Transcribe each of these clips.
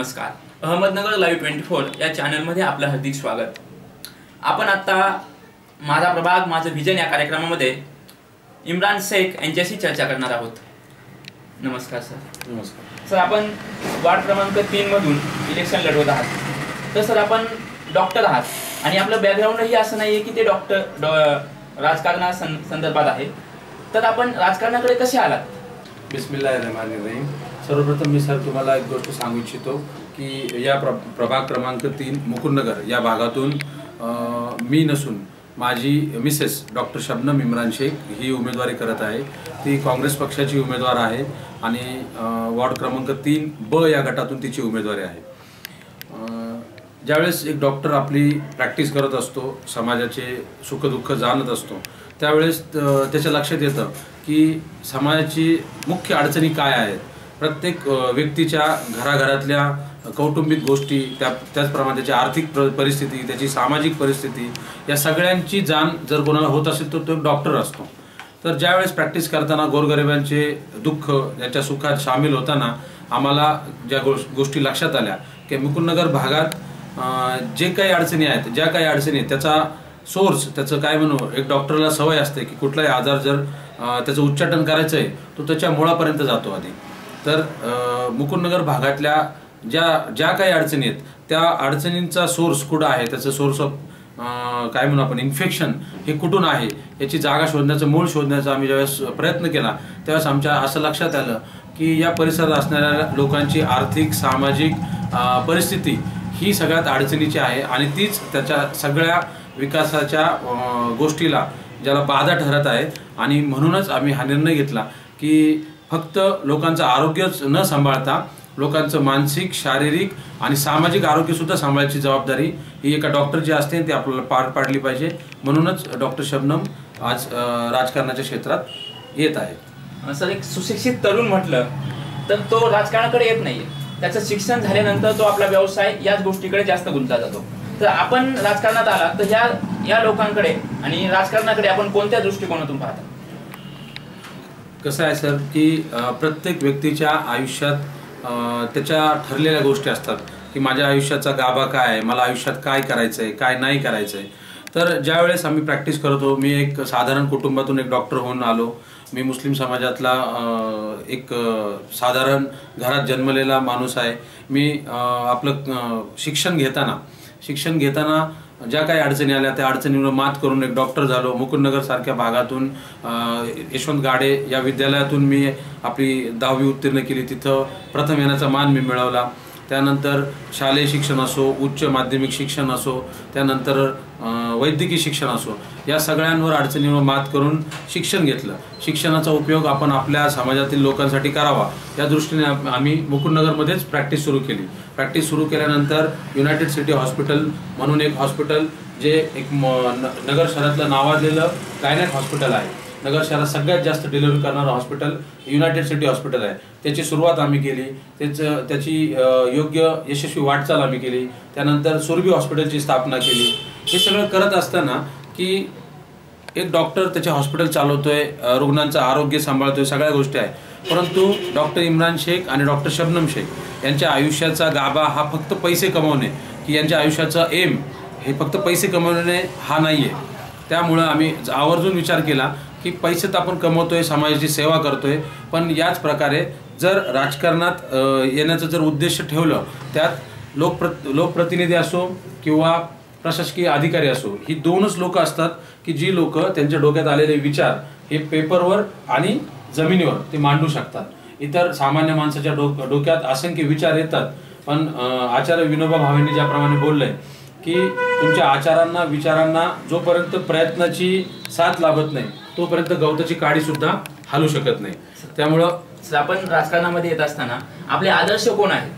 नमस्कार. Ahmednagar live twenty four या चॅनलमध्ये आपलं हार्दिक स्वागत. आपण आता माझा प्रभाग माझं व्हिजन या कार्यक्रमामध्ये इम्रान शेख यांच्याशी चर्चा करणार आहोत. नमस्कार सर नमस्कार. सर आपण वार्ड क्रमांक तीन मधून इलेक्शन लढवत आहात. तर सर आपण डॉक्टर आहात. आणि आपलं बॅकग्राऊंडही असं नाहीये की ते डॉक्टर डॉ- राजकारणा संदर्भात आहे. तर आपण राजकारणाकडे कसे आलात? बिस्मिल्ला रहमान रहीम. सर्वप्रथम मी सर तुम्हाला एक गोष्ट सांगू इच्छितो की या प्र प्रभाग क्रमांक तीन मुकुंदनगर या भागातून मी नसून माझी मिसेस डॉक्टर शबनम इम्रान शेख ही उमेदवारी करत आहे. ती काँग्रेस पक्षाची उमेदवार आहे आणि वॉर्ड क्रमांक तीन ब या गटातून तिची उमेदवारी आहे. ज्यावेळेस एक डॉक्टर आपली प्रॅक्टिस करत असतो समाजाचे सुखदुःख जाणत असतो त्यावेळेस त्याच्या लक्षात येतं की समाजाची मुख्य अडचणी काय आहेत? प्रत्येक व्यक्तीच्या घराघरातल्या कौटुंबिक गोष्टी त्या त्याचप्रमाणे त्याची आर्थिक प्र परिस्थिती त्याची सामाजिक परिस्थिती या सगळ्यांची जाण जर कोणाला होत असेल तर तो एक डॉक्टर असतो. तर ज्यावेळेस प्रॅक्टिस करताना गोरगरिबांचे दुःख याच्या सुखात सामील होताना आम्हाला ज्या गोष गोष्टी लक्षात आल्या की मुकुंदनगर भागात जे काही अडचणी आहेत ज्या काही अडचणी आहेत त्याचा सोर्स त्याचं काय म्हणू एक डॉक्टरला सवय असते की कुठलाही आजार जर त्याचं उच्चाटन करायचं आहे तो त्याच्या मुळापर्यंत जातो आधी. तर मुकुंदनगर भागातल्या ज्या ज्या काही अडचणी आहेत त्या अडचणींचा सोर्स कुठं आहे? त्याचं सोर्स ऑफ काय म्हणू आपण इन्फेक्शन हे कुठून आहे? याची जागा शोधण्याचं मूळ शोधण्याचा आम्ही ज्यावेळेस प्रयत्न केला त्यावेळेस आमच्या असं लक्षात आलं की या परिसरात असणाऱ्या लोकांची आर्थिक सामाजिक परिस्थिती ही सगळ्यात अडचणीची आहे आणि तीच त्याच्या सगळ्या विकासाच्या गोष्टीला ज्याला बाधा ठरत आहे. आणि म्हणूनच आम्ही हा निर्णय घेतला की फक्त लोकांचं आरोग्यच न सांभाळता लोकांचं मानसिक शारीरिक आणि सामाजिक आरोग्यसुद्धा सांभाळायची जबाबदारी ही एका डॉक्टरची असते ती आपल्याला पार पाडली पाहिजे. म्हणूनच डॉक्टर शबनम आज राजकारणाच्या क्षेत्रात येत आहे सर एक सुशिक्षित तरुण म्हटलं तर तो राजकारणाकडे येत नाहीये. त्याचं शिक्षण झाल्यानंतर तो आपला व्यवसाय याच गोष्टीकडे जास्त गुंतला जातो. तर आपण राजकारणात आला तर या या लोकांकडे आणि राजकारणाकडे आपण कोणत्या दृष्टिकोनातून पाहता? कसं आहे सर की प्रत्येक व्यक्तीच्या आयुष्यात त्याच्या ठरलेल्या गोष्टी असतात की माझ्या आयुष्याचा गाभा काय आहे मला आयुष्यात काय करायचं आहे काय नाही करायचं आहे तर ज्यावेळेस आम्ही प्रॅक्टिस करतो मी एक साधारण कुटुंबातून एक डॉक्टर होऊन आलो. मी मुस्लिम समाजातला एक साधारण घरात जन्मलेला माणूस आहे. मी आपलं शिक्षण घेताना शिक्षण घेताना ज्या काही अडचणी आल्या त्या अडचणीवर मात करून एक डॉक्टर झालो. मुकुंदनगर सारख्या भागातून यशवंत गाडे या विद्यालयातून मी आपली दहावी उत्तीर्ण केली. तिथं प्रथम येण्याचा मान मी मिळवला. त्यानंतर शालेय शिक्षण असो उच्च माध्यमिक शिक्षण असो त्यानंतर वैद्यकीय शिक्षण असो या सगळ्यांवर अडचणीवर मात करून शिक्षण घेतलं. शिक्षणाचा उपयोग आपण आपल्या समाजातील लोकांसाठी करावा. या दृष्टीने आम्ही मुकुंदनगरमध्येच प्रॅक्टिस सुरू केली. प्रॅक्टिस सुरू केल्यानंतर युनायटेड सिटी हॉस्पिटल म्हणून एक हॉस्पिटल जे एक म- न- नगर शहरातलं नावाजलेलं गायनेट हॉस्पिटल आहे. नगर शहरात सगळ्यात जास्त डिलिव्हरी करणारं हॉस्पिटल युनायटेड सिटी हॉस्पिटल आहे. त्याची सुरुवात आम्ही केली. त्याचं त्याची योग्य यशस्वी वाटचाल आम्ही केली. त्यानंतर सुरभी हॉस्पिटलची स्थापना केली. हे सगळं करत असताना की एक डॉक्टर त्याचे हॉस्पिटल चालवतोय रुग्णांचं आरोग्य सांभाळतोय सगळ्या गोष्टी आहे. परंतु डॉक्टर इम्रान शेख आणि डॉक्टर शबनम शेख यांच्या आयुष्याचा गाभा हा फक्त पैसे कमवणे की यांच्या आयुष्याचा एम हे फक्त पैसे कमवणे हा नाही आहे त्यामुळं आम्ही आवर्जून विचार केला की पैसे तर आपण कमवतोय समाजाची सेवा करतोय पण याच प्रकारे जर राजकारणात येण्याचं जर उद्देश ठेवलं त्यात लोकप्र लोकप्रतिनिधी असो किंवा प्रशासकीय अधिकारी असो ही दोनच लोक असतात की जी लोक त्यांच्या डोक्यात आलेले विचार हे पेपरवर आणि जमिनीवर ते मांडू शकतात. इतर सामान्य माणसाच्या डोक डोक्यात असंख्य विचार येतात पण आचार्य विनोबा भावेंनी ज्याप्रमाणे बोललंय की तुमच्या आचारांना विचारांना जोपर्यंत प्रयत्नाची साथ लाभत नाही तोपर्यंत गवताची काडी सुद्धा हलू शकत नाही. त्यामुळं आपण राजकारणामध्ये येत असताना आपले आदर्श कोण आहेत?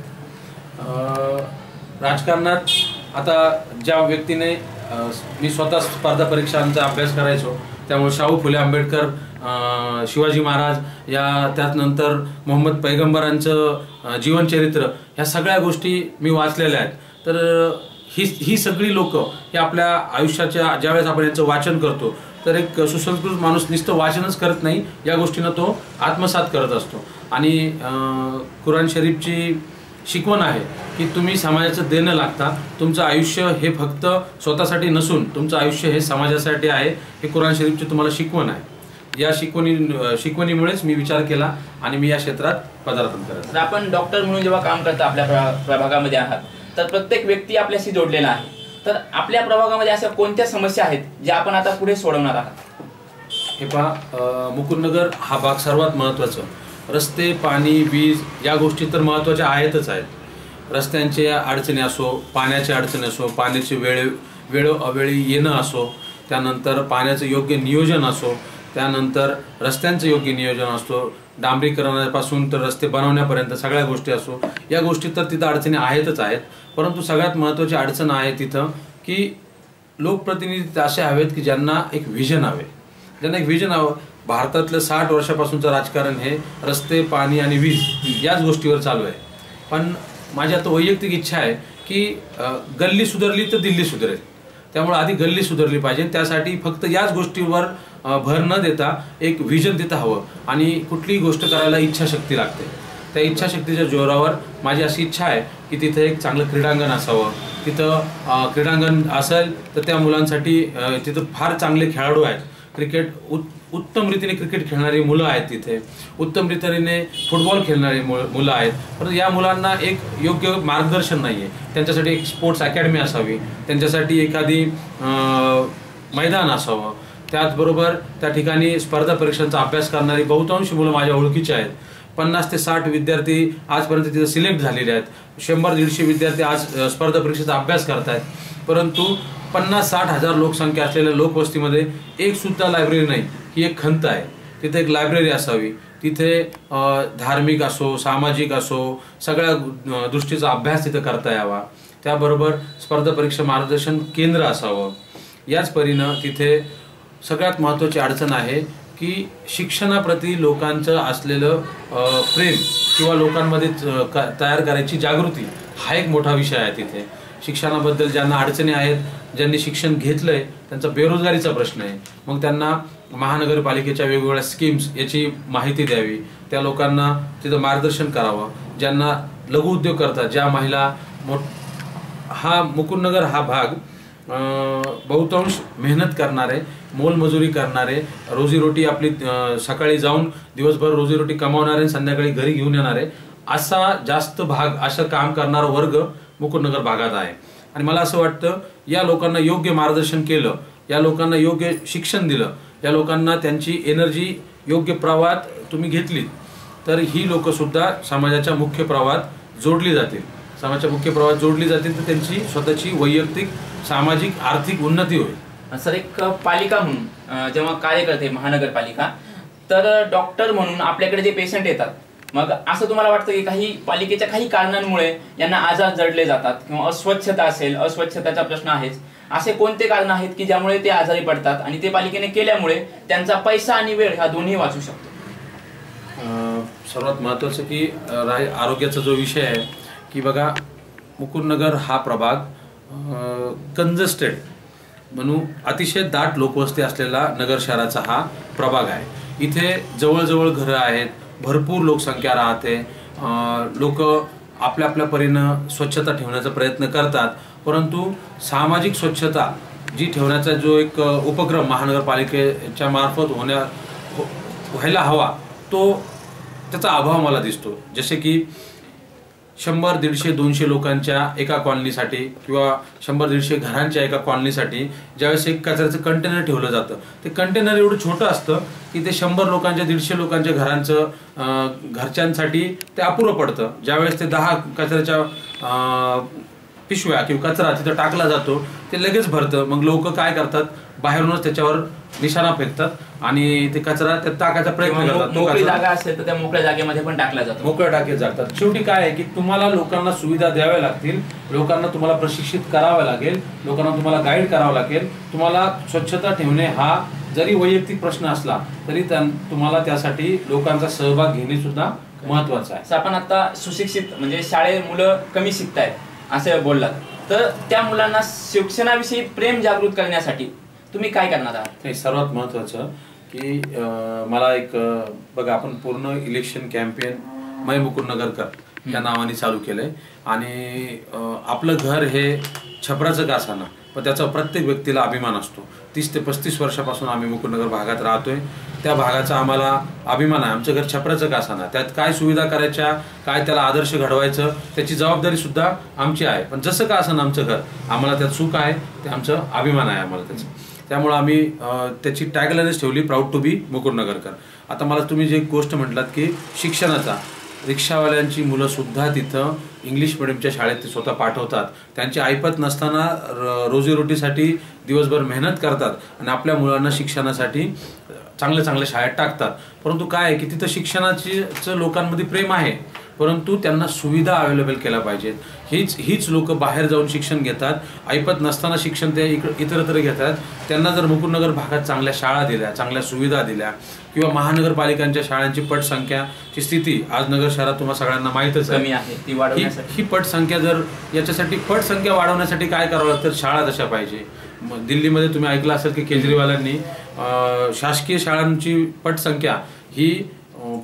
राजकारणात आता ज्या व्यक्तीने मी स्वतः स्पर्धा परीक्षांचा अभ्यास करायचो त्यामुळे शाहू फुले आंबेडकर शिवाजी महाराज या त्यानंतर मोहम्मद पैगंबरांचं जीवनचरित्र ह्या सगळ्या गोष्टी मी वाचलेल्या आहेत. तर ही ही सगळी लोक हे आपल्या आयुष्याच्या ज्यावेळेस आपण यांचं वाचन करतो तर एक सुसंस्कृत माणूस नुसतं वाचनच करत नाही या गोष्टीनं तो आत्मसात करत असतो. आणि कुराण शरीफची शिकवण आहे की तुम्ही समाजाचं देणं लागता. तुमचं आयुष्य हे फक्त स्वतःसाठी नसून तुमचं आयुष्य हे समाजासाठी आहे हे कुराण शरीफची तुम्हाला शिकवण आहे. या शिकवणी शिकवणीमुळेच मी विचार केला आणि मी या क्षेत्रात पदार्पण करत तर आपण डॉक्टर म्हणून जेव्हा काम करता आपल्या प्रभागामध्ये आहात तर प्रत्येक व्यक्ती आपल्याशी जोडलेला आहे. तर आपल्या प्रभागामध्ये अशा कोणत्या समस्या आहेत ज्या आपण आता पुढे सोडवणार आहात? हे पहा मुकुंदनगर हा भाग सर्वात महत्त्वाचं. रस्ते पाणी वीज या गोष्टी तर महत्त्वाच्या आहेतच आहेत. रस्त्यांच्या अडचणी असो पाण्याची अडचणी असो पाण्याची वेळ वेळ अवेळी येणं असो त्यानंतर पाण्याचं योग्य नियोजन असो त्यानंतर रस्त्यांचं योग्य नियोजन असतो डांबरीकरणापासून तर रस्ते बनवण्यापर्यंत सगळ्या गोष्टी असो या गोष्टी तर तिथं अडचणी आहेतच आहेत. परंतु सगळ्यात महत्त्वाची अडचण आहे तिथं की लोकप्रतिनिधी असे हवेत की ज्यांना एक व्हिजन हवे. ज्यांना एक व्हिजन हवं. भारतातलं साठ वर्षापासूनचं राजकारण हे रस्ते पाणी आणि वीज याच गोष्टीवर चालू आहे. पण माझी आता वैयक्तिक इच्छा आहे की गल्ली सुधारली तर दिल्ली सुधारेल. त्यामुळे आधी गल्ली सुधारली पाहिजे. त्यासाठी फक्त याच गोष्टीवर भर न देता एक व्हिजन देता हवं. आणि कुठलीही गोष्ट करायला इच्छाशक्ती लागते. त्या इच्छाशक्तीच्या जोरावर माझी अशी इच्छा आहे की तिथं एक चांगलं क्रीडांगण असावं. तिथं क्रीडांगण असेल तर त्या मुलांसाठी तिथं फार चांगले खेळाडू आहेत. क्रिकेट उत् उत्तम रीतीने क्रिकेट खेळणारी मुलं आहेत तिथे. उत्तम रीतीने फुटबॉल खेळणारी मु- मुलं आहेत. परंतु या मुलांना एक योग्य मार्गदर्शन नाही आहे त्यांच्यासाठी एक स्पोर्ट्स अकॅडमी असावी. त्यांच्यासाठी एखादी मैदान असावं. त्याचबरोबर त्या ठिकाणी स्पर्धा परीक्षांचा अभ्यास करणारी बहुतांश मुलं माझ्या ओळखीची आहेत. पन्नास ते साठ विद्यार्थी आजपर्यंत तिथं सिलेक्ट झालेले आहेत. शंभर दीडशे विद्यार्थी आज स्पर्धा परीक्षेचा अभ्यास करतायत. परंतु पन्नास साठ हजार लोकसंख्या असलेल्या लोकवस्तीमध्ये एकसुद्धा लायब्ररी नाही. ही एक खंत आहे. तिथे एक लायब्ररी असावी. तिथे धार्मिक असो सामाजिक असो सगळ्या दृष्टीचा अभ्यास तिथे करता यावा. त्याबरोबर स्पर्धा परीक्षा मार्गदर्शन केंद्र असावं. याच परीनं तिथे सगळ्यात महत्त्वाची अडचण आहे की शिक्षणाप्रती लोकांचं असलेलं प्रेम किंवा लोकांमध्ये तयार करायची जागृती हा एक मोठा विषय आहे तिथे. शिक्षणाबद्दल ज्यांना अडचणी आहेत ज्यांनी शिक्षण घेतलं आहे त्यांचा बेरोजगारीचा प्रश्न आहे. मग त्यांना महानगरपालिकेच्या वेगवेगळ्या स्कीम्स याची माहिती द्यावी. त्या लोकांना तिथं मार्गदर्शन करावं. ज्यांना लघुउद्योग करतात ज्या महिला मोठ हा मुकुंदनगर हा भाग बहुतांश मेहनत करणारे मोलमजुरी करणारे रोजीरोटी आपली सकाळी जाऊन दिवसभर रोजीरोटी कमावणारे आणि संध्याकाळी घरी घेऊन येणारे असा जास्त भाग असं काम करणारा वर्ग मुकुंदनगर भागात आहे. आणि मला असं वाटतं या लोकांना योग्य मार्गदर्शन केलं या लोकांना योग्य शिक्षण दिलं या लोकांना त्यांची एनर्जी योग्य प्रवाहात तुम्ही घेतली तर ही लोकंसुद्धा समाजाच्या मुख्य प्रवाहात जोडली जातील. समाजाच्या मुख्य प्रवाहात जोडली जातील तर त्यांची स्वतःची वैयक्तिक सामाजिक आर्थिक उन्नती होईल. सर एक पालिका म्हणून जेव्हा कार्य करते महानगरपालिका तर डॉक्टर म्हणून आपल्याकडे जे पेशंट येतात मग असं तुम्हाला वाटतं की काही पालिकेच्या काही कारणांमुळे यांना आजार जडले जातात किंवा अस्वच्छता असेल अस्वच्छतेचा प्रश्न आहेच असे कोणते कारण आहेत की ज्यामुळे ते आजारी पडतात आणि ते पालिकेने केल्यामुळे त्यांचा पैसा आणि वेळ हा दोन्ही वाचू शकतो? सर्वात महत्त्वाचं की राय आरोग्याचा जो विषय आहे की बघा मुकुंदनगर हा प्रभाग कंजस्टेड म्हणून अतिशय दाट लोकवस्ती असलेला नगर शहराचा हा प्रभाग आहे. इथे जवळजवळ घरं आहेत भरपूर लोकसंख्या राहते. लोक आपल्या आपल्या परीनं स्वच्छता ठेवण्याचा प्रयत्न करतात परंतु सामाजिक स्वच्छता जी ठेवण्याचा जो एक उपक्रम महानगरपालिकेच्या मार्फत होण्या हो, व्हायला हवा तो त्याचा अभाव मला दिसतो. जसे की शंभर दीडशे दोनशे लोकांच्या एका कॉलनीसाठी किंवा शंभर दीडशे घरांच्या एका कॉलनीसाठी ज्यावेळेस एक कचऱ्याचं कंटेनर ठेवलं जातं ते कंटेनर एवढं छोटं असतं की ते शंभर लोकांच्या दीडशे लोकांच्या घरांचं घरच्यांसाठी ते अपुरं पडतं. ज्यावेळेस ते दहा कचऱ्याच्या पिशव्या किंवा कचरा तिथं टाकला जातो ते लगेच भरतं. मग लोक काय करतात? बाहेरूनच त्याच्यावर निशाणा फेकतात आणि ते कचरा त्यात टाकायचा प्रयत्न करतात. मोकळी जागा असेल तर त्या मोकळ्या जागेमध्ये पण टाकला जातो. मोकळ्या टाकीत जातात. शेवटी काय आहे की तुम्हाला लोकांना सुविधा द्याव्या लागतील लोकांना तुम्हाला प्रशिक्षित करावं लागेल लोकांना तुम्हाला गाईड करावं लागेल. तुम्हाला स्वच्छता ठेवणे हा जरी वैयक्तिक प्रश्न असला तरी त्या- तुम्हाला त्यासाठी लोकांचा सहभाग घेणे सुद्धा महत्वाचं आहे. आपण आता सुशिक्षित म्हणजे शाळेत मुलं कमी शिकतायत. असे बोललात. तर त्या मुलांना शिक्षणाविषयी प्रेम जागृत करण्यासाठी तुम्ही काय करणार आहात? नाही सर्वात महत्वाचं की मला एक बघा आपण पूर्ण इलेक्शन कॅम्पेन मै मुकुंद नगरकर या नावाने चालू केलंय. आणि आपलं घर हे छपराचं का असाना पण त्याचा प्रत्येक व्यक्तीला अभिमान असतो. तीस ते पस्तीस वर्षापासून आम्ही मुकुंदनगर भागात राहतोय. त्या भागाचा आम्हाला अभिमान आहे. आमचं घर छपराचं का असाना? त्यात काय सुविधा करायच्या? काय त्याला आदर्श घडवायचं? त्याची जबाबदारी सुद्धा आमची आहे. पण जसं का असं आमचं घर आम्हाला त्यात सुख आहे ते आमचं अभिमान आहे आम्हाला त्याचं. त्यामुळं आम्ही त्याची टॅगलाईनच ठेवली प्राऊड टू बी मुकुंदनगरकर आता मला तुम्ही जे एक गोष्ट म्हटलात की शिक्षणाचा रिक्षावाल्यांची मुलं सुद्धा तिथं इंग्लिश मिडियमच्या शाळेत ते स्वतः पाठवतात. त्यांची ऐपत नसताना र- रोजीरोटीसाठी दिवसभर मेहनत करतात. आणि आपल्या मुलांना शिक्षणासाठी चांगल्या चांगल्या शाळेत टाकतात. परंतु काय आहे की तिथं शिक्षणाची लोकांमध्ये प्रेम आहे. परंतु त्यांना सुविधा अवेलेबल केल्या पाहिजेत. हीच हीच लोक बाहेर जाऊन शिक्षण घेतात. ऐपत नसताना शिक्षण ते इक इतरत्र घेतात. त्यांना जर मुकुंदनगर भागात चांगल्या शाळा दिल्या चांगल्या सुविधा दिल्या किंवा महानगरपालिकांच्या शाळांची पटसंख्याची स्थिती आज नगर शहरात तुम्हाला सगळ्यांना माहीतच आहे. कमी आहे ती ही वाढवण्यासाठी. ही पटसंख्या जर याच्यासाठी पटसंख्या वाढवण्यासाठी काय करावं लागतं तर शाळा तशा पाहिजे. दिल्लीमध्ये तुम्ही ऐकलं असेल की केजरीवालांनी शासकीय शाळांची पटसंख्या ही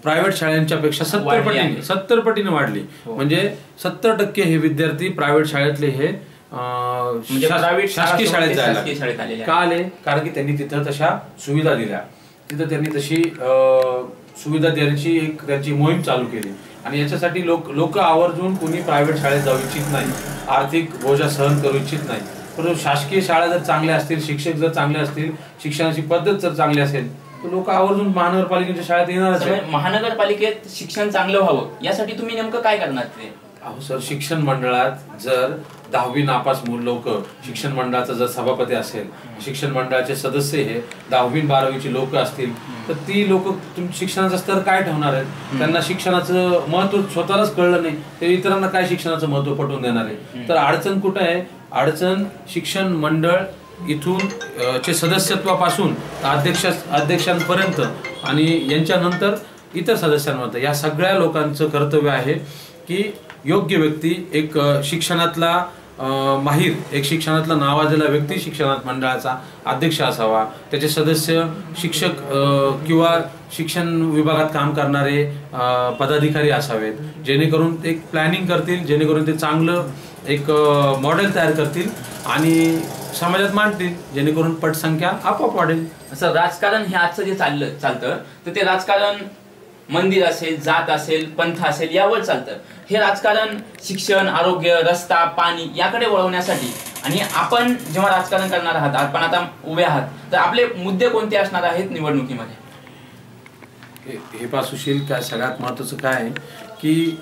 प्रायव्हेट शाळांच्या पेक्षा सत्तर पटीने. सत्तर पटीने वाढली. हो. म्हणजे सत्तर टक्के हे विद्यार्थी प्रायव्हेट शाळेतले हे म्हणजे शासकीय शाळेत जायला का आले? कारण की त्यांनी तिथं तशा सुविधा दिल्या. तिथं त्यांनी तशी सुविधा देण्याची एक त्यांची मोहीम चालू केली. आणि याच्यासाठी लोक लोक आवर्जून कोणी प्रायव्हेट शाळेत जाऊ इच्छित नाही. आर्थिक बोजा सहन करू इच्छित नाही. परंतु शासकीय शाळा जर चांगल्या असतील शिक्षक जर चांगले असतील शिक्षणाची पद्धत जर चांगली असेल तर लोक आवर्जून महानगरपालिकेच्या शाळेत येणारच महानगरपालिकेत शिक्षण चांगलं व्हावं यासाठी तुम्ही नेमकं काय करणार ते? अहो सर शिक्षण मंडळात जर दहावी नापास मूल लोक शिक्षण मंडळाचा जर सभापती असेल शिक्षण मंडळाचे सदस्य हे दहावी बारावीची लोक असतील तर ती लोक शिक्षणाचा स्तर काय ठेवणार आहेत? त्यांना शिक्षणाचं महत्त्व स्वतःलाच कळलं नाही ते इतरांना काय शिक्षणाचं महत्त्व पटवून देणार आहे तर अडचण कुठं आहे? अडचण शिक्षण मंडळ इथून चे सदस्यत्वापासून अध्यक्ष अध्यक्षांपर्यंत आणि यांच्यानंतर इतर सदस्यांपर्यंत. या सगळ्या लोकांचं कर्तव्य आहे की योग्य व्यक्ती एक शिक्षणातला माहीर एक शिक्षणातला नावाजलेला व्यक्ती शिक्षणात मंडळाचा अध्यक्ष असावा. त्याचे सदस्य शिक्षक किंवा शिक्षण विभागात काम करणारे पदाधिकारी असावेत. जेणेकरून ते एक प्लॅनिंग करतील जेणेकरून ते चांगलं एक मॉडेल तयार करतील आणि समाजात मांडतील जेणेकरून पटसंख्या आपोआप वाढेल. असं राजकारण हे आजचं जे चाललं चालतं तर ते राजकारण मंदिर असेल जात असेल पंथ असेल यावर चालतं. हे राजकारण शिक्षण आरोग्य रस्ता पाणी याकडे वळवण्यासाठी आणि आपण जेव्हा राजकारण करणार आहात आपण आता उभे आहात तर आपले मुद्दे कोणते असणार आहेत निवडणुकीमध्ये? हे हे पहा सुशील काय सगळ्यात महत्त्वाचं काय आहे की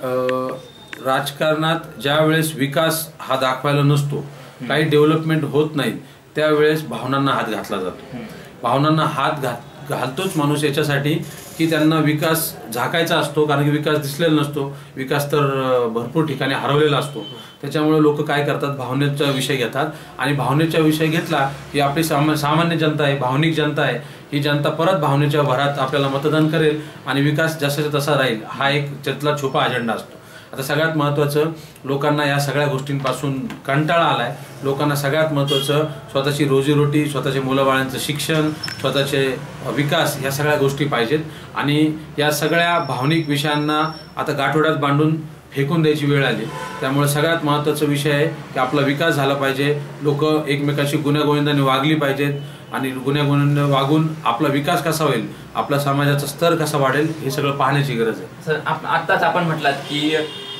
राजकारणात ज्या वेळेस विकास हा दाखवायला नसतो काही डेव्हलपमेंट होत नाही त्यावेळेस भावनांना हात घातला जातो. भावनांना हात घात घालतोच माणूस याच्यासाठी की त्यांना विकास झाकायचा असतो कारण की विकास दिसलेला नसतो. विकास तर भरपूर ठिकाणी हरवलेला असतो. त्याच्यामुळे लोक काय करतात? भावनेचा विषय घेतात. आणि भावनेचा विषय घेतला की आपली सामा सामान्य जनता आहे भावनिक जनता आहे. ही जनता परत भावनेच्या भरात आपल्याला मतदान करेल आणि विकास जसाचा तसा राहील हा एक त्यातला छुपा अजेंडा असतो. आता सगळ्यात महत्त्वाचं लोकांना या सगळ्या गोष्टींपासून कंटाळा आलाय. लोकांना सगळ्यात महत्त्वाचं स्वतःची रोजीरोटी स्वतःचे मुलाबाळांचं शिक्षण स्वतःचे विकास ह्या सगळ्या गोष्टी पाहिजेत. आणि या सगळ्या भावनिक विषयांना आता गाठोड्यात बांधून फेकून द्यायची वेळ आली. त्यामुळे सगळ्यात महत्त्वाचा विषय आहे की आपला विकास झाला पाहिजे. लोक एकमेकाशी गुण्यागोविंदाने वागली पाहिजेत. आणि गुण्यागोविंदाने वागून आपला विकास कसा होईल आपला समाजाचा स्तर कसा वाढेल हे सगळं पाहण्याची गरज आहे. सर आप- आत्ताच आपण म्हटलात की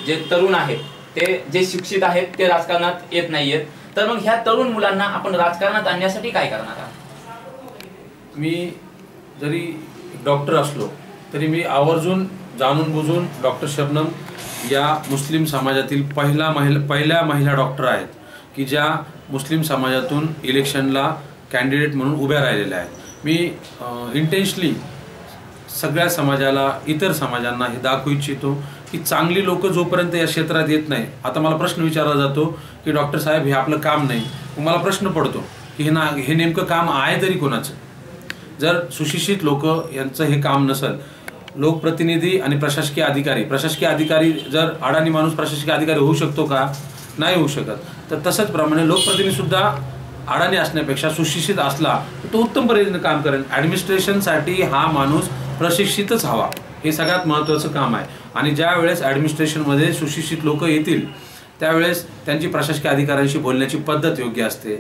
जे तरुण आहेत ते जे शिक्षित आहेत ते राजकारणात येत नाहीयेत. तर मग ह्या तरुण मुलांना आपण राजकारणात आणण्यासाठी काय करणार आहात? मी जरी डॉक्टर असलो तरी मी आवर्जून जाणून बुजून डॉक्टर शबनम या मुस्लिम समाजातील पहिला महिला पहिल्या महिला डॉक्टर आहेत की ज्या मुस्लिम समाजातून इलेक्शनला कॅन्डिडेट म्हणून उभ्या राहिलेल्या आहेत. मी इंटेन्शली सगळ्या समाजाला इतर समाजांना हे दाखवू इच्छितो की चांगली लोक जोपर्यंत या क्षेत्रात येत नाही आता मला प्रश्न विचारला जातो की डॉक्टर साहेब हे आपलं काम नाही. मग मला प्रश्न पडतो की हे ना हे नेमकं काम आहे तरी कोणाचं? जर सुशिक्षित लोक यांचं हे काम नसेल लोकप्रतिनिधी आणि प्रशासकीय अधिकारी प्रशासकीय अधिकारी जर अडाणी माणूस प्रशासकीय अधिकारी होऊ शकतो का? नाही होऊ शकत. तर तसंच प्रमाणे लोकप्रतिनिधीसुद्धा अडाणी असण्यापेक्षा सुशिक्षित असला तर तो उत्तम पद्धतीने काम करेल. ॲडमिनिस्ट्रेशनसाठी हा माणूस प्रशिक्षितच हवा. हे सगळ्यात महत्त्वाचं काम आहे. आणि ज्या वेळेस ॲडमिनिस्ट्रेशनमध्ये सुशिक्षित लोक येतील त्यावेळेस त्यांची प्रशासकीय अधिकाऱ्यांशी बोलण्याची पद्धत योग्य असते.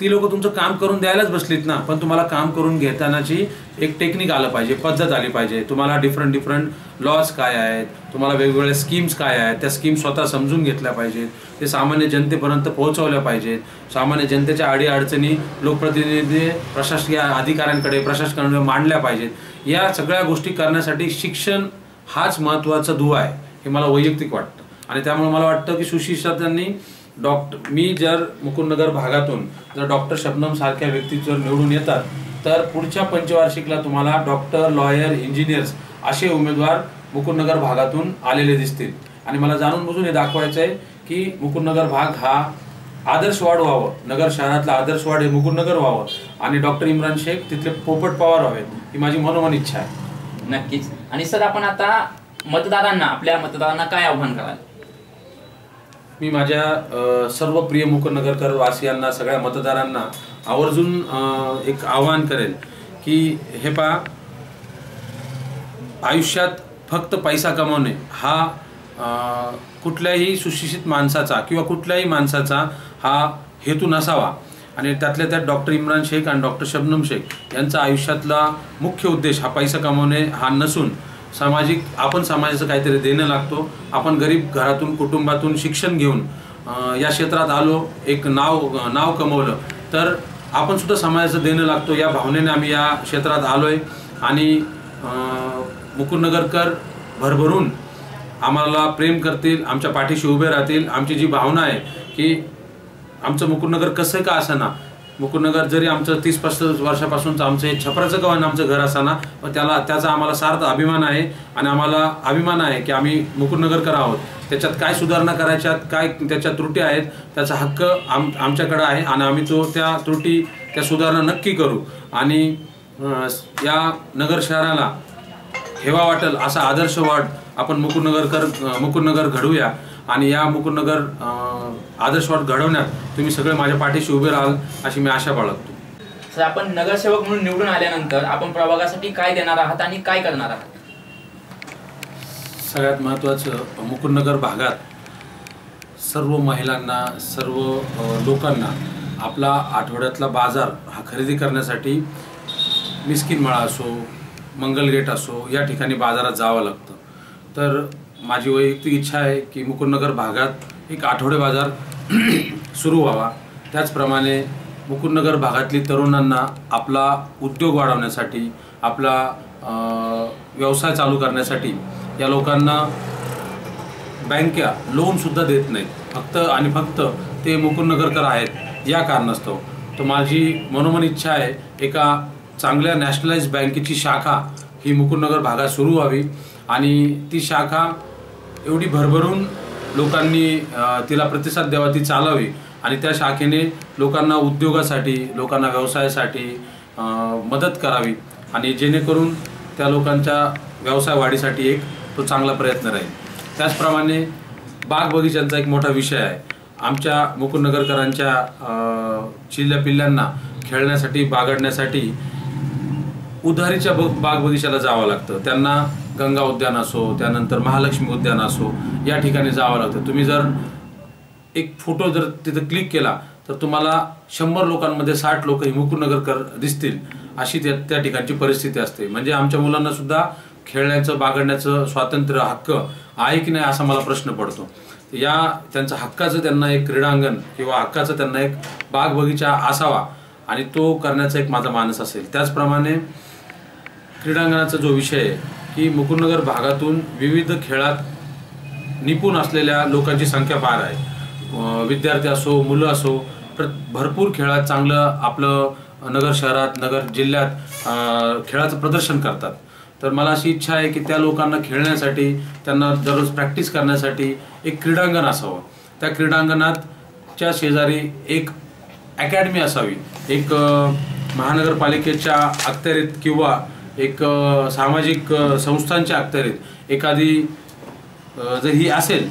ती लोक तुमचं काम करून द्यायलाच बसलीत ना. पण तुम्हाला काम करून घेतानाची एक टेक्निक आलं पाहिजे पद्धत आली पाहिजे. तुम्हाला डिफरंट डिफरंट लॉज काय आहेत? तुम्हाला वेगवेगळ्या स्कीम्स काय आहेत? त्या स्कीम स्वतः समजून घेतल्या पाहिजेत. ते सामान्य जनतेपर्यंत पोहोचवल्या पाहिजेत. सामान्य जनतेच्या अडीअडचणी लोकप्रतिनिधी प्रशासकीय अधिकाऱ्यांकडे प्रशासकांकडे मांडल्या पाहिजेत. या सगळ्या गोष्टी करण्यासाठी शिक्षण हाच महत्त्वाचा दुवा आहे हे मला वैयक्तिक वाटतं. आणि त्यामुळे मला वाटतं की सुशिक्षितांनी डॉक्टर मी जर मुकुंदनगर भागातून जर डॉक्टर शबनम सारख्या व्यक्ती जर निवडून येतात तर पुढच्या पंचवार्षिकला तुम्हाला डॉक्टर लॉयर इंजिनियर्स असे उमेदवार मुकुंदनगर भागातून आलेले दिसतील. आणि मला जाणून बुजून हे दाखवायचं आहे की मुकुंदनगर भाग हा आदर्श वाढ व्हावं. नगर शहरातला आदर्श वाढ हे मुकुंदनगर व्हावं. आणि डॉक्टर इम्रान शेख तिथले पोपट पवार व्हावेत ही माझी मनोमन इच्छा आहे. नक्कीच. आणि सर आपण आता मतदारांना आपल्या मतदारांना काय आव्हान कराल? मी माझ्या सर्व प्रिय मुकनगरकर वासियांना सगळ्या मतदारांना आवर्जून एक आवाहन करेल की हे पा आयुष्यात फक्त पैसा कमावणे हा कुठल्याही सुशिक्षित माणसाचा किंवा कुठल्याही माणसाचा हा हेतू नसावा. आणि त्यातल्या त्यात डॉक्टर इम्रान शेख आणि डॉक्टर शबनम शेख यांचा आयुष्यातला मुख्य उद्देश हा पैसा कमावणे हा नसून सामाजिक आपण समाजाचं काहीतरी देणं लागतो. आपण गरीब घरातून कुटुंबातून शिक्षण घेऊन या क्षेत्रात आलो एक नाव नाव कमवलं तर आपण सुद्धा समाजाचं देणं लागतो. या भावनेने आम्ही या क्षेत्रात आलो आहे आणि मुकुंदनगरकर भरभरून आम्हाला प्रेम करतील आमच्या पाठीशी उभे राहतील. आमची जी भावना आहे की आमचं मुकुंदनगर कसं का असं ना मुकुंदनगर जरी आमचं तीस पस्तीस वर्षापासूनचं आमचं हे छपराचं गव्हाण आमचं घर असताना पण त्याला त्याचा आम्हाला सार्थ अभिमान आहे आणि आम्हाला अभिमान आहे की आम्ही मुकुंदनगरकर आहोत. त्याच्यात काय सुधारणा करायच्यात काय त्याच्या त्रुटी आहेत त्याचा हक्क आम आमच्याकडं आहे आणि आम्ही तो त्या त्रुटी त्या सुधारणा नक्की करू. आणि या नगर शहराला हेवा वाटेल असा आदर्श वाट आपण मुकुंदनगरकर मुकुंदनगर घडूया आणि या मुकुंदनगर आदर्श वाट घडवण्यात तुम्ही सगळे माझ्या पाठीशी उभे राहाल अशी मी आशा बाळगतो. सर आपण नगरसेवक म्हणून निवडून आल्यानंतर आपण प्रभागासाठी काय देणार आहात आणि काय करणार आहात? सगळ्यात महत्त्वाचं मुकुंदनगर भागात सर्व महिलांना सर्व लोकांना आपला आठवड्यातला बाजार हा खरेदी करण्यासाठी मिस्किन मळा असो मंगलगेट असो या ठिकाणी बाजारात जावं लागतं. तर माझी वैयक्तिक इच्छा आहे की मुकुंदनगर भागात एक आठवडे बाजार सुरू व्हावा. त्याचप्रमाणे मुकुंदनगर भागातली तरुणांना आपला उद्योग वाढवण्यासाठी आपला व्यवसाय चालू करण्यासाठी या लोकांना बँका लोनसुद्धा देत नाहीत. फक्त आणि फक्त ते मुकुंदनगरकर आहेत या कारणास्तव. तर माझी मनोमन इच्छा आहे एका चांगल्या नॅशनलाइज बँकेची शाखा ही मुकुंदनगर भागात सुरू व्हावी आणि ती शाखा एवढी भरभरून लोकांनी तिला प्रतिसाद द्यावा ती चालावी. आणि त्या शाखेने लोकांना उद्योगासाठी लोकांना व्यवसायासाठी मदत करावी. आणि जेणेकरून त्या लोकांच्या व्यवसाय वाढीसाठी एक तो चांगला प्रयत्न राहील. त्याचप्रमाणे बाग बगीचांचा एक मोठा विषय आहे. आमच्या मुकुंदनगरकरांच्या चिल्ल्या पिल्ल्यांना खेळण्यासाठी बागडण्यासाठी उधारीच्या ब बाग बगीचाला जावं लागतं. त्यांना गंगा उद्यान असो त्यानंतर महालक्ष्मी उद्यान असो या ठिकाणी जावं लागतं. तुम्ही जर एक फोटो जर तिथं क्लिक केला तर तुम्हाला शंभर लोकांमध्ये साठ लोक ही मुकुंदनगरकर दिसतील. अशी त्या त्या ठिकाणची परिस्थिती असते. म्हणजे आमच्या मुलांना सुद्धा खेळण्याचं बागडण्याचं स्वातंत्र्य हक्क आहे की नाही असा मला प्रश्न पडतो. या त्यांचं हक्काचं त्यांना एक क्रीडांगण किंवा हक्काचं त्यांना एक बाग बगीचा असावा आणि तो करण्याचा एक माझा मानस असेल. त्याचप्रमाणे क्रीडांगणाचा जो विषय आहे की मुकुंदनगर भागातून विविध खेळात निपुण असलेल्या लोकांची संख्या फार आहे. विद्यार्थी असो मुलं असो प्र भरपूर खेळात चांगलं आपलं नगर शहरात नगर जिल्ह्यात खेळाचं प्रदर्शन करतात. तर मला अशी इच्छा आहे की त्या लोकांना खेळण्यासाठी त्यांना दररोज प्रॅक्टिस करण्यासाठी एक क्रीडांगण असावं. त्या क्रीडांगणाच्या शेजारी एक अकॅडमी असावी. एक महानगरपालिकेच्या अखत्यारीत किंवा एक सामाजिक संस्थांच्या अखत्यारीत एखादी जर ही असेल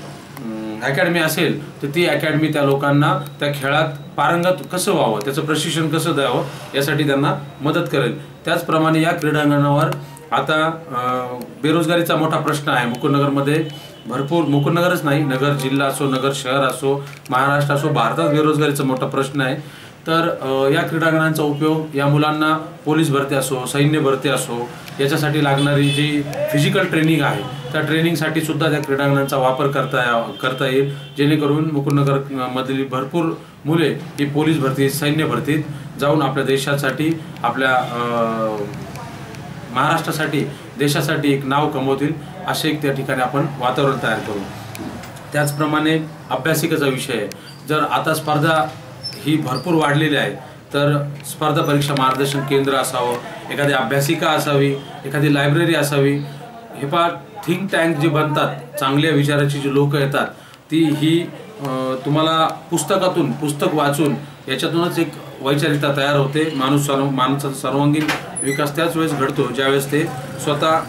अकॅडमी असेल तर ती अकॅडमी त्या लोकांना त्या खेळात पारंगत कसं व्हावं त्याचं प्रशिक्षण कसं द्यावं यासाठी त्यांना मदत करेल. त्याचप्रमाणे या क्रीडांगणावर आता बेरोजगारीचा मोठा प्रश्न आहे. मुकुंदनगरमध्ये भरपूर मुकुंदनगरच नाही नगर जिल्हा असो नगर शहर असो महाराष्ट्र असो भारतात बेरोजगारीचा मोठा प्रश्न आहे. तर या क्रीडांगणांचा उपयोग या मुलांना पोलीस भरती असो सैन्य भरती असो याच्यासाठी लागणारी जी फिजिकल ट्रेनिंग आहे त्या ट्रेनिंगसाठी सुद्धा त्या क्रीडांगणांचा वापर करता या- करता येईल. जेणेकरून मुकुंदनगर मधली भरपूर मुले ही पोलीस भरती सैन्य भरतीत जाऊन आपल्या देशासाठी आपल्या महाराष्ट्रासाठी देशासाठी एक नाव कमवतील असे एक त्या ठिकाणी आपण वातावरण तयार करू. त्याचप्रमाणे अभ्यासिकेचा विषय आहे. जर आता स्पर्धा ही भरपूर वाढलेली आहे. तर स्पर्धा परीक्षा मार्गदर्शन केंद्र असावं एखादी अभ्यासिका असावी एखादी लायब्ररी असावी हे पा थिंक टँक जे बनतात चांगल्या विचाराची जी लोकं येतात ती ही तुम्हाला पुस्तकातून पुस्तक वाचून याच्यातूनच एक वैचारिकता तयार होते. माणूस सर्व माणसाचा सर्वांगीण विकास त्याच वेळेस घडतो ज्यावेळेस ते स्वतः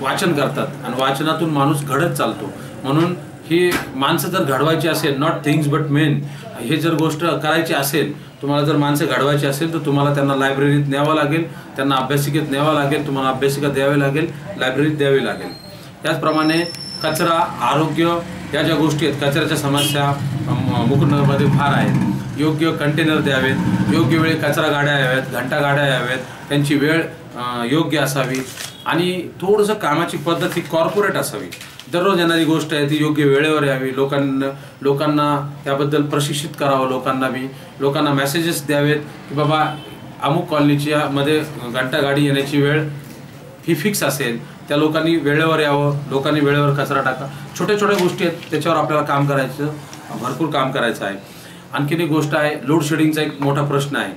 वाचन करतात आणि वाचनातून माणूस घडत चालतो. म्हणून ही माणसं जर घडवायची असेल नॉट थिंग्स बट मेन हे जर गोष्ट करायची असेल तुम्हाला जर माणसं घडवायची असेल तर तुम्हाला त्यांना लायब्ररीत न्यावं लागेल त्यांना अभ्यासिकेत न्यावं लागेल तुम्हाला अभ्यासिका द्यावी लागेल लायब्ररीत द्यावी लागेल. त्याचप्रमाणे कचरा आरोग्य या ज्या गोष्टी आहेत कचऱ्याच्या समस्या मुकुटनगरमध्ये फार आहेत. योग्य कंटेनर द्यावेत योग्य वेळी कचरा गाड्या याव्यात घंटा गाड्या याव्यात त्यांची वेळ योग्य असावी. आणि थोडंसं कामाची पद्धत ही कॉर्पोरेट असावी. दररोज येणारी गोष्ट आहे ती योग्य वेळेवर यावी. लोकांना लोकांना त्याबद्दल प्रशिक्षित करावं लोकांना बी. लोकांना मेसेजेस द्यावेत की बाबा अमुक कॉलनीच्या मध्ये घंटा गाडी येण्याची वेळ ही फिक्स असेल. त्या लोकांनी वेळेवर यावं लोकांनी वेळेवर कचरा टाका. छोट्या छोट्या गोष्टी आहेत त्याच्यावर आपल्याला काम करायचं भरपूर काम करायचं आहे. आणखीन एक गोष्ट आहे लोडशेडिंगचा एक मोठा प्रश्न आहे.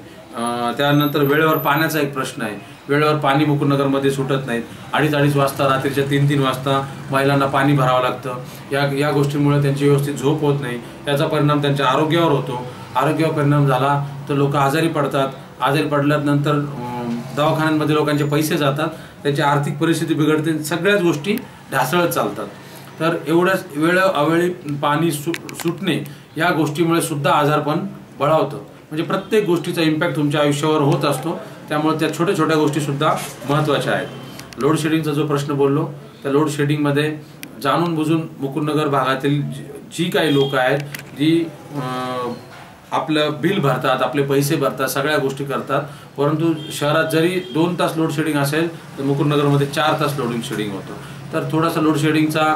त्यानंतर वेळेवर पाण्याचा एक प्रश्न आहे. वेळेवर पाणी मुकुंदनगरमध्ये सुटत नाहीत अडीच अडीच वाजता रात्रीच्या तीन तीन वाजता महिलांना पाणी भरावं लागतं. या या गोष्टींमुळे त्यांची व्यवस्थित झोप होत नाही. याचा परिणाम त्यांच्या आरोग्यावर होतो. आरोग्यावर परिणाम झाला तर लोक आजारी पडतात. आजारी पडल्यानंतर दवाखान्यांमध्ये लोकांचे पैसे जातात. त्यांची आर्थिक परिस्थिती बिघडते. सगळ्याच गोष्टी ढासळत चालतात. तर एवढ्याच वेळ अवेळी पाणी सु सुटणे या गोष्टीमुळे सुद्धा आजारपण बळावतं. म्हणजे प्रत्येक गोष्टीचा इम्पॅक्ट तुमच्या आयुष्यावर होत असतो. त्यामुळे त्या छोट्या छोट्या गोष्टीसुद्धा महत्त्वाच्या आहेत. लोड शेडिंगचा जो प्रश्न बोललो त्या लोड शेडिंगमध्ये जाणून बुजून मुकुंदनगर भागातील जी- काही लोक आहेत जी आपलं बिल भरतात आपले पैसे भरतात सगळ्या गोष्टी करतात. परंतु शहरात जरी दोन तास लोड शेडिंग असेल तर मुकुंदनगरमध्ये चार तास लोडिंग शेडिंग होतं. तर थोडासा लोड शेडिंगचा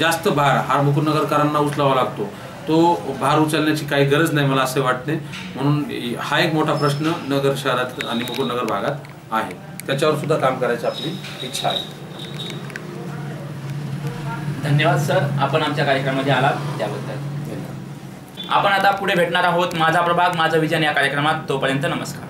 जास्त भार हा मुकुंदनगरकरांना उचलावा लागतो. तो भार उचलण्याची काही गरज नाही मला असे वाटते. म्हणून हा एक मोठा प्रश्न नगर शहरात आणि मुकुंदनगर भागात आहे. त्याच्यावर सुद्धा काम करायची आपली इच्छा आहे. धन्यवाद सर. आपण आमच्या कार्यक्रमामध्ये आलात त्याबद्दल. आपण आता पुढे भेटणार आहोत. माझा प्रभाग माझं विजन या कार्यक्रमात. तोपर्यंत नमस्कार.